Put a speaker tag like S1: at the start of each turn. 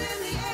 S1: in the air.